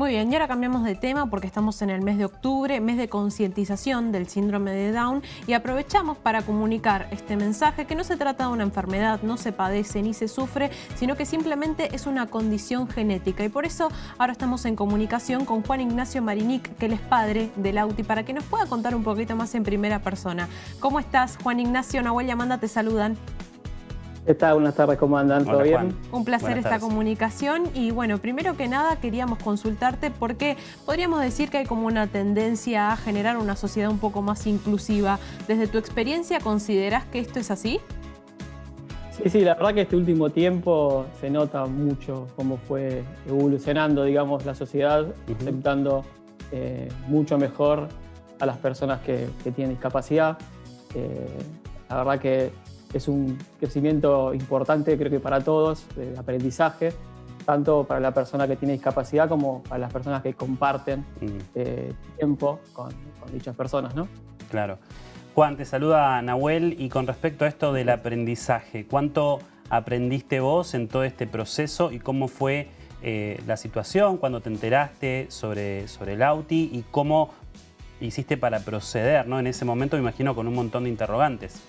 Muy bien, y ahora cambiamos de tema porque estamos en el mes de octubre, mes de concientización del síndrome de Down y aprovechamos para comunicar este mensaje que no se trata de una enfermedad, no se padece ni se sufre, sino que simplemente es una condición genética. Y por eso ahora estamos en comunicación con Juan Ignacio Marinic, que él es padre del Auti, para que nos pueda contar un poquito más en primera persona. ¿Cómo estás, Juan Ignacio? Nahuel y Amanda te saludan. ¿Qué tal? Buenas tardes, ¿cómo andan? ¿Todo bien? Un placer esta comunicación y bueno, primero que nada queríamos consultarte porque podríamos decir que hay como una tendencia a generar una sociedad un poco más inclusiva. Desde tu experiencia, ¿consideras que esto es así? Sí, sí, la verdad que este último tiempo se nota mucho cómo fue evolucionando, digamos, la sociedad, aceptando eh, mucho mejor a las personas que, tienen discapacidad. Eh, la verdad que es un crecimiento importante, creo que para todos, de aprendizaje, tanto para la persona que tiene discapacidad como para las personas que comparten mm. eh, tiempo con, dichas personas, ¿no? Claro. Juan, te saluda Nahuel y con respecto a esto del aprendizaje, ¿cuánto aprendiste vos en todo este proceso y cómo fue eh, la situación cuando te enteraste sobre, sobre el AUTI y cómo hiciste para proceder, ¿no? En ese momento me imagino con un montón de interrogantes.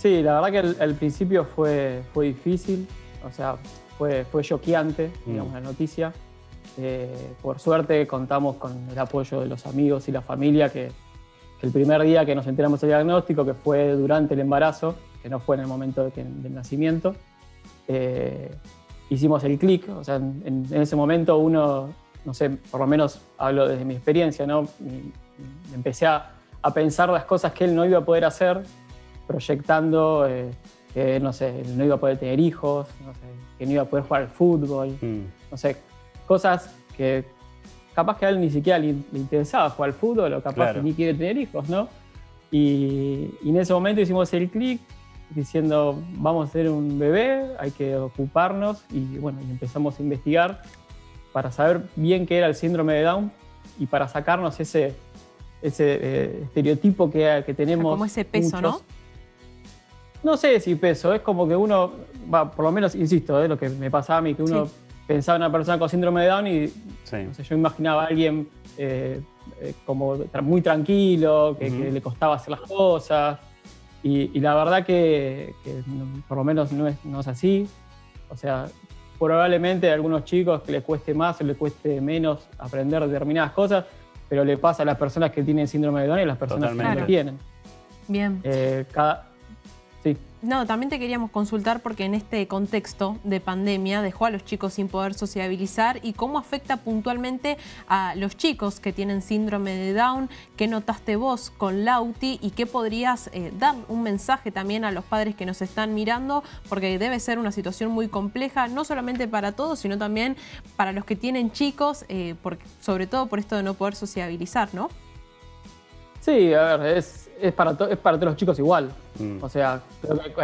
Sí, la verdad que al, principio fue, fue difícil, o sea, fue, fue choqueante, mm. digamos, la noticia. Eh, por suerte contamos con el apoyo de los amigos y la familia, que, el primer día que nos enteramos del diagnóstico, que fue durante el embarazo, que no fue en el momento del nacimiento, eh, hicimos el clic, o sea, en, ese momento uno, no sé, por lo menos hablo desde mi experiencia, ¿no? empecé a, a pensar las cosas que él no iba a poder hacer proyectando eh, que, no sé, no iba a poder tener hijos, que no iba a poder jugar al fútbol, mm. no sé, cosas que capaz que a él ni siquiera le, interesaba jugar al fútbol o capaz que ni quiere tener hijos, ¿no? Y, en ese momento hicimos el clic diciendo, vamos a hacer un bebé, hay que ocuparnos y bueno, empezamos a investigar para saber bien qué era el síndrome de Down y para sacarnos ese, ese eh, estereotipo que, que tenemos. como ese peso, ¿no? No sé si peso, es como que uno, va, por lo menos, insisto, es lo que me pasaba a mí, que uno pensaba en una persona con síndrome de Down y yo imaginaba a alguien eh, eh, como muy tranquilo, que, le costaba hacer las cosas. Y, la verdad que, por lo menos no es, no es así. O sea, probablemente a algunos chicos que les cueste más o les cueste menos aprender determinadas cosas, pero le pasa a las personas que tienen síndrome de Down y a las personas que no lo tienen. Bien. Eh, cada, Sí. No, también te queríamos consultar porque en este contexto de pandemia dejó a los chicos sin poder sociabilizar y cómo afecta puntualmente a los chicos que tienen síndrome de Down, qué notaste vos con Lauti y qué podrías eh, dar un mensaje también a los padres que nos están mirando porque debe ser una situación muy compleja, no solamente para todos, sino también para los que tienen chicos, eh, sobre todo por esto de no poder sociabilizar, ¿no? Sí, a ver, es, es, para, es para todos los chicos igual. Mm. O sea,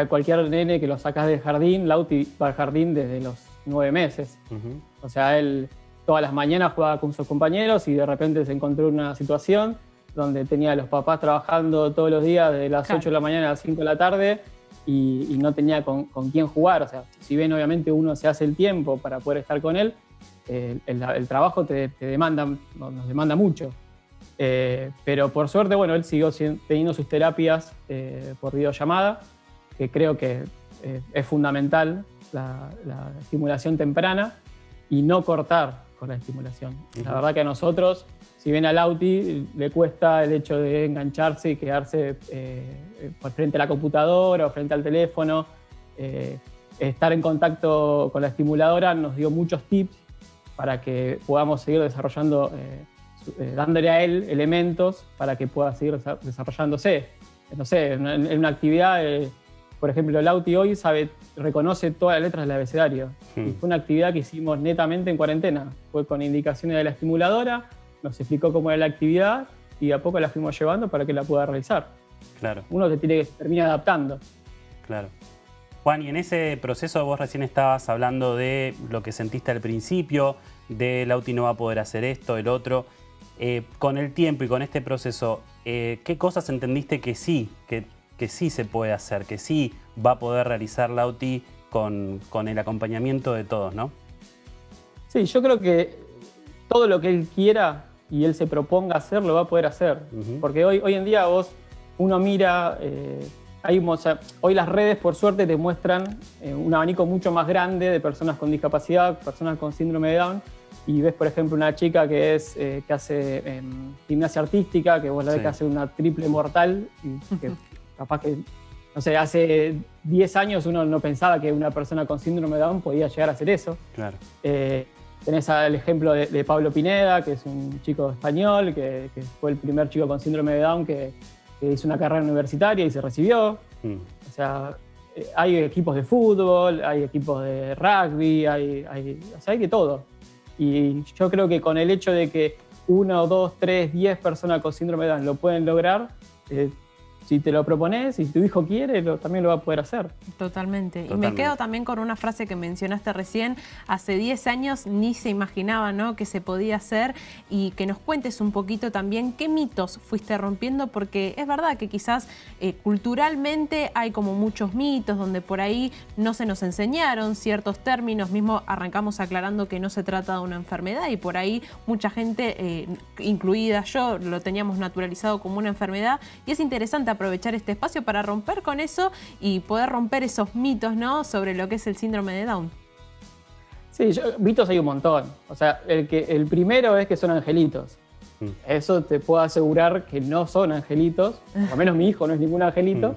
cualquier nene que lo sacas del jardín, Lauti va al jardín desde los nueve meses. O sea, él todas las mañanas jugaba con sus compañeros y de repente se encontró en una situación donde tenía a los papás trabajando todos los días de las 8 de la mañana a las 5 de la tarde y, no tenía con, con, quién jugar. O sea, si bien obviamente uno se hace el tiempo para poder estar con él, el, trabajo te, demanda, nos demanda mucho. Eh, pero por suerte, bueno, él siguió teniendo sus terapias eh, por videollamada, que creo que eh, es fundamental la, estimulación temprana y no cortar con la estimulación. La verdad que a nosotros, si bien al Auti le cuesta el hecho de engancharse y quedarse frente a la computadora o frente al teléfono, estar en contacto con la estimuladora nos dio muchos tips para que podamos seguir desarrollando eh, dándole a él elementos para que pueda seguir desarrollándose. No sé, en, una actividad, eh, por ejemplo, Lauti hoy sabe, reconoce todas las letras del abecedario. Hmm. fue una actividad que hicimos netamente en cuarentena. Fue con indicaciones de la estimuladora, nos explicó cómo era la actividad y a poco la fuimos llevando para que la pueda realizar. Claro. Uno se tiene que terminar adaptando. Claro. Juan, y en ese proceso vos recién estabas hablando de lo que sentiste al principio, de Lauti no va a poder hacer esto, el otro. Eh, con el tiempo y con este proceso, eh, ¿qué cosas entendiste que sí, que, que, sí se puede hacer, que sí va a poder realizar Lauti con, con el acompañamiento de todos, ¿no? Sí, yo creo que todo lo que él quiera y él se proponga hacer, lo va a poder hacer. Porque hoy, hoy en día vos, uno mira, eh, hay, hoy las redes por suerte te muestran eh, un abanico mucho más grande de personas con discapacidad, personas con síndrome de Down, y ves, por ejemplo, una chica que, es, eh, que hace em, gimnasia artística, que vos la ves que hace una triple mortal, y que capaz que, no sé, hace 10 años uno no pensaba que una persona con síndrome de Down podía llegar a hacer eso. Claro. Tenés el ejemplo de, Pablo Pineda, que es un chico español, que, fue el primer chico con síndrome de Down que, hizo una carrera universitaria y se recibió. Mm. O sea, eh, hay equipos de fútbol, hay equipos de rugby, hay, hay, o sea, hay de todo. Y yo creo que con el hecho de que uno, dos, tres, diez personas con síndrome de Down lo pueden lograr, eh, si te lo propones, si tu hijo quiere, también lo va a poder hacer. Totalmente. Y me quedo también con una frase que mencionaste recién. Hace 10 años ni se imaginaba ¿no? que se podía hacer y que nos cuentes un poquito también qué mitos fuiste rompiendo, porque es verdad que quizás eh, culturalmente hay como muchos mitos donde por ahí no se nos enseñaron ciertos términos. Mismo arrancamos aclarando que no se trata de una enfermedad y por ahí mucha gente, eh, incluida yo, lo teníamos naturalizado como una enfermedad. Y es interesante aprovechar este espacio para romper con eso y poder romper esos mitos ¿no? sobre lo que es el síndrome de Down. Sí, mitos hay un montón. O sea, el, que, el primero es que son angelitos. Mm. Eso te puedo asegurar que no son angelitos. Por lo menos mi hijo no es ningún angelito. Mm.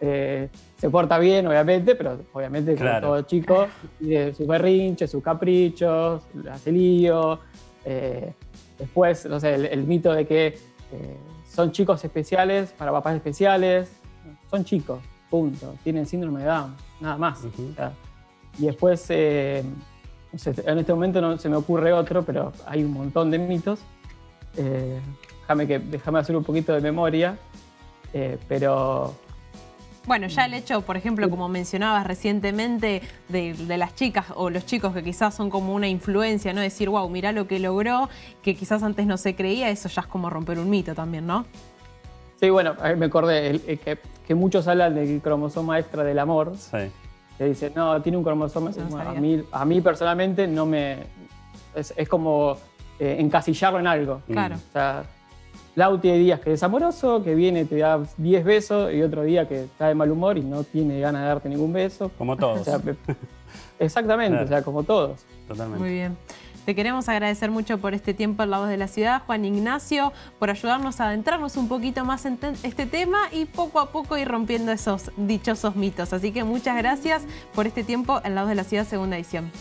Eh, se porta bien, obviamente, pero obviamente como todo chico, tiene sus berrinches, sus caprichos, hace lío. Eh, después, no sé, el, mito de que eh, son chicos especiales para papás especiales. Son chicos, punto. Tienen síndrome de Down, nada más. y después, eh, en este momento no se me ocurre otro, pero hay un montón de mitos. Eh, déjame, que, déjame hacer un poquito de memoria. Eh, pero bueno, ya el hecho, por ejemplo, como mencionabas recientemente, de, las chicas o los chicos que quizás son como una influencia, ¿no? Decir, wow, mirá lo que logró, que quizás antes no se creía, eso ya es como romper un mito también, ¿no? Sí, bueno, me acordé que, muchos hablan del cromosoma extra del amor. Sí. Que dicen, no, tiene un cromosoma. a, mí, a mí personalmente no me. Es, como eh, encasillarlo en algo. Claro. O sea, Lauti hay días que es amoroso, que viene, te da 10 besos, y otro día que está de mal humor y no tiene ganas de darte ningún beso. Como todos. exactamente, o sea, como todos. Totalmente. Muy bien. Te queremos agradecer mucho por este tiempo al lado de la ciudad, Juan Ignacio, por ayudarnos a adentrarnos un poquito más en este tema y poco a poco ir rompiendo esos dichosos mitos. Así que muchas gracias por este tiempo al lado de la ciudad, segunda edición.